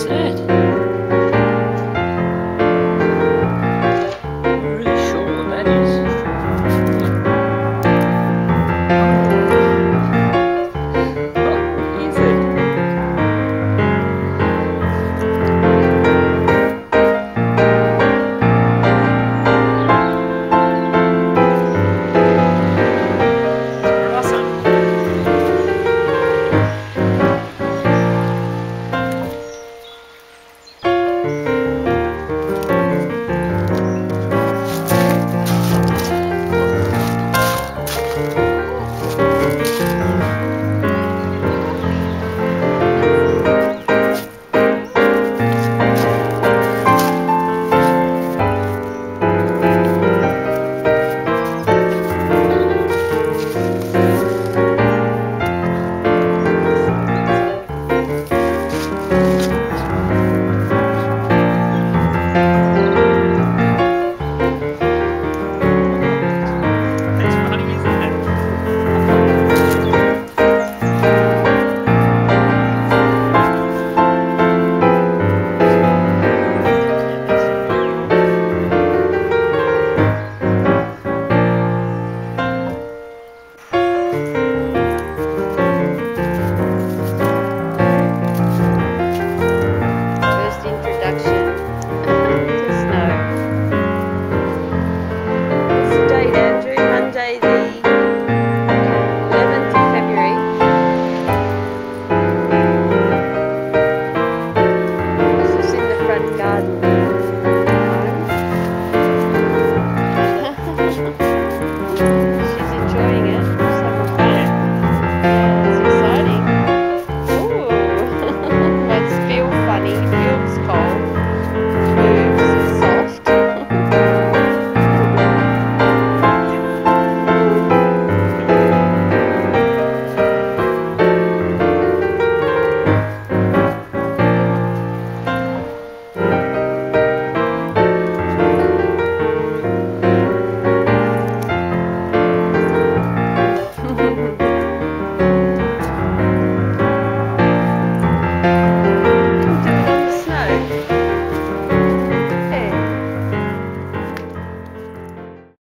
Sad. God.